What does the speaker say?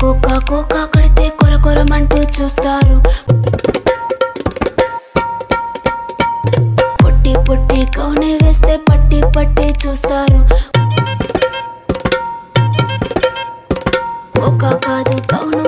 Cocoa cocoa కడితే కొర కొరమంటూ చూస్తారు. పొట్టి పొట్టి కౌని వేస్తే పట్టి పట్టి చూస్తారు. ఒక కాదు కౌను కాదు